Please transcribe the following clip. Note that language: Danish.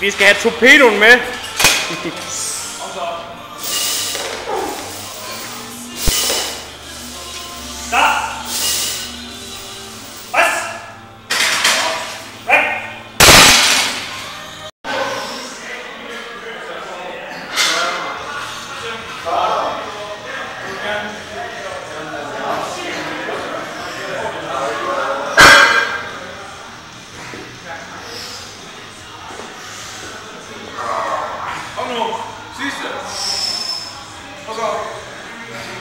Vi skal have torpedoen med. Stop! Oh no, sister. Oh god.